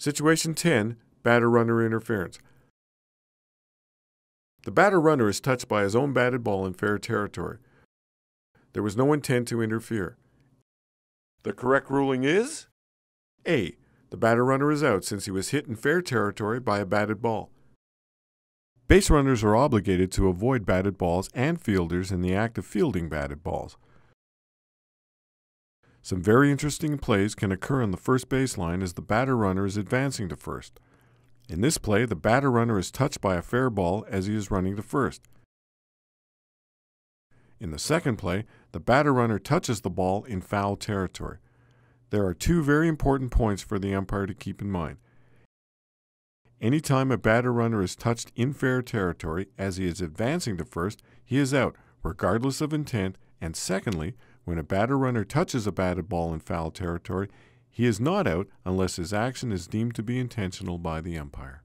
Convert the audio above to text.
Situation 10 Batter runner interference. The batter runner is touched by his own batted ball in fair territory. There was no intent to interfere. The correct ruling is A. The batter runner is out since he was hit in fair territory by a batted ball. Base runners are obligated to avoid batted balls and fielders in the act of fielding batted balls. Some very interesting plays can occur on the first baseline as the batter runner is advancing to first. In this play, the batter runner is touched by a fair ball as he is running to first. In the second play, the batter runner touches the ball in foul territory. There are two very important points for the umpire to keep in mind. Anytime a batter runner is touched in fair territory as he is advancing to first, he is out, regardless of intent. And secondly, when a batter runner touches a batted ball in foul territory, he is not out unless his action is deemed to be intentional by the umpire.